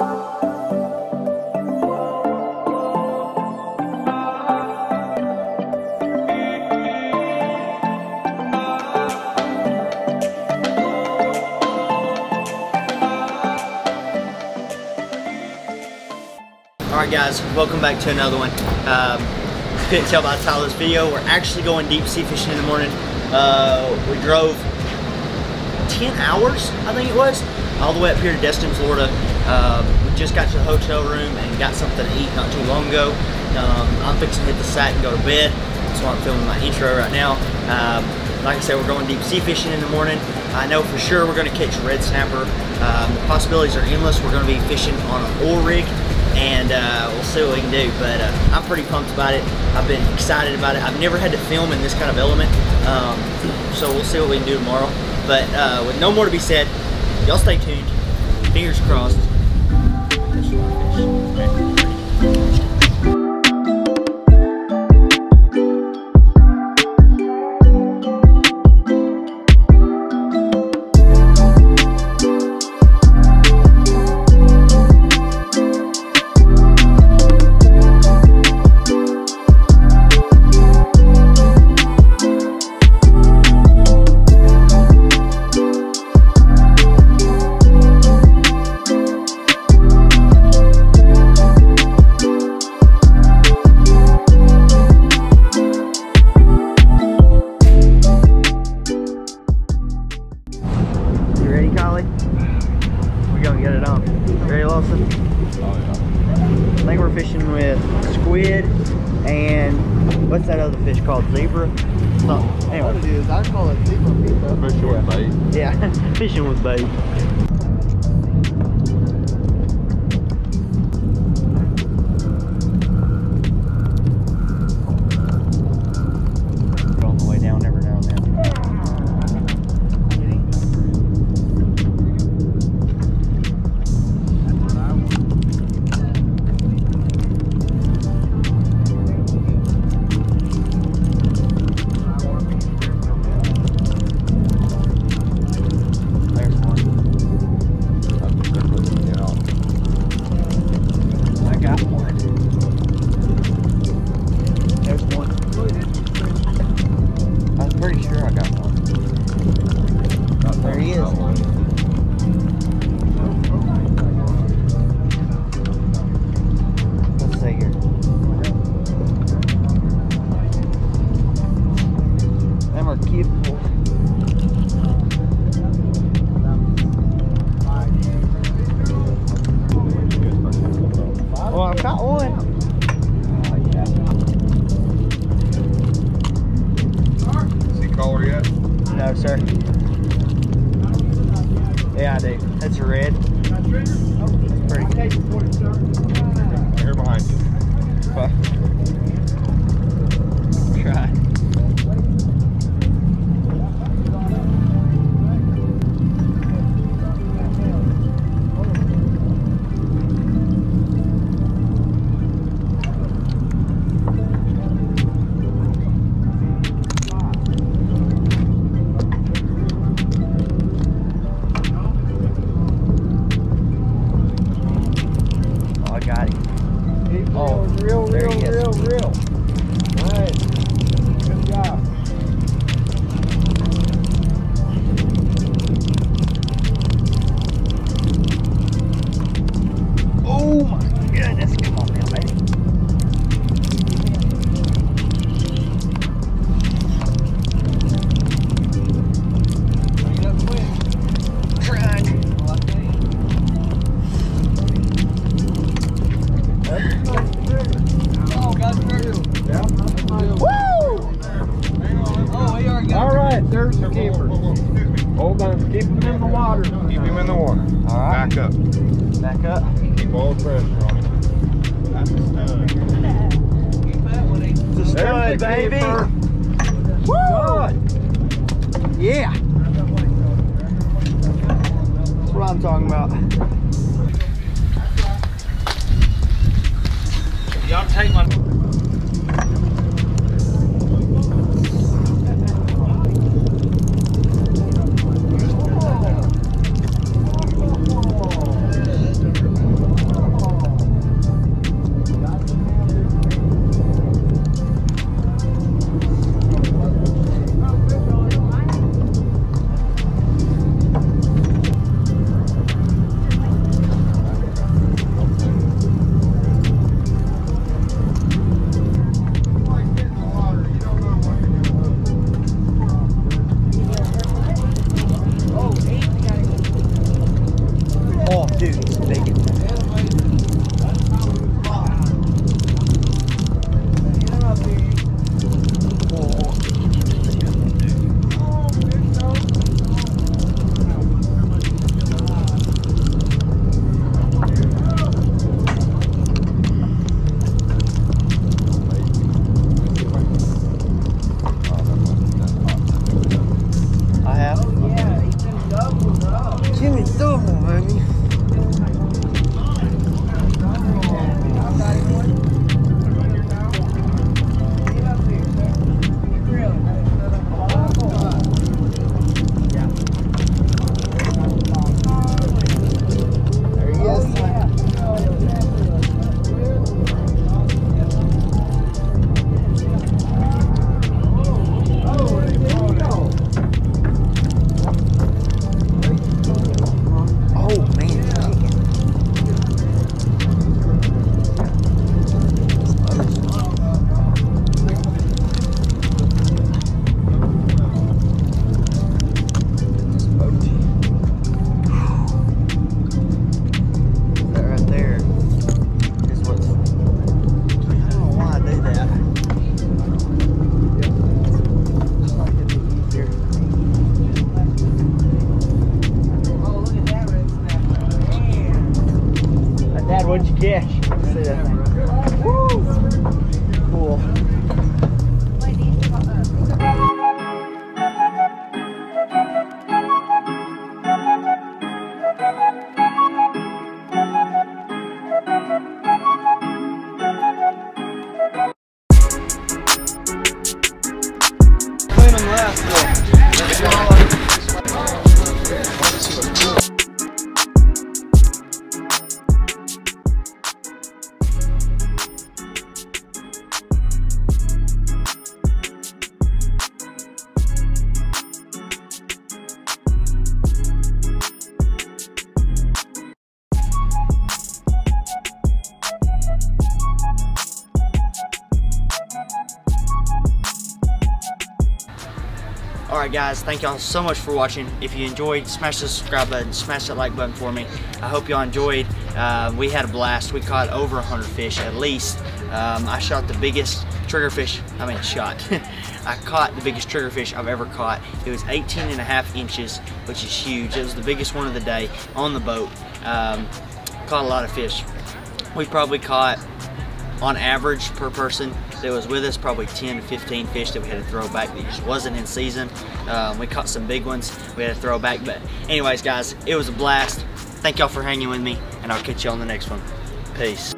Alright guys, welcome back to another one. Um, couldn't tell by of this video, we're actually going deep sea fishing in the morning. Uh, we drove 10 hours, I think it was, all the way up here to Destin, Florida. Uh, we just got to the hotel room and got something to eat not too long ago. Um, I'm fixing to hit the sack and go to bed. That's why I'm filming my intro right now. Um, like I said, we're going deep sea fishing in the morning. I know for sure we're going to catch red snapper. Um, the possibilities are endless. We're going to be fishing on an oil rig and uh, we'll see what we can do. But uh, I'm pretty pumped about it. I've been excited about it. I've never had to film in this kind of element, um, so we'll see what we can do tomorrow. But uh, with no more to be said, y'all stay tuned. Fingers crossed. No, What it anyway. is, I call it zebra pizza. Fish with bait. Yeah, fishing with bait. That's a red. It's pretty good. Here behind you. Fuck. Try. Woo! Oh, we are All right, there's the keeper. Hold on, keep him in the water. Keep him in the water. All right. Back up. Back up. Keep all the pressure on him. That's a stud. It's a stud, the baby. keeper. Woo! Yeah. That's what I'm talking about. Y'all take my. Uh, Dad, what'd you catch? See Alright guys, thank y'all so much for watching. If you enjoyed, smash the subscribe button, smash that like button for me. I hope y'all enjoyed. Uh, we had a blast. We caught over 100 fish at least. Um, I shot the biggest triggerfish, I mean shot. I caught the biggest triggerfish I've ever caught. It was 18 and a half inches, which is huge. It was the biggest one of the day on the boat. Um, caught a lot of fish. We probably caught on average per person that was with us probably 10 to 15 fish that we had to throw back that just wasn't in season. Um, we caught some big ones we had to throw back but anyways guys it was a blast. Thank y'all for hanging with me and i'll catch you on the next one. Peace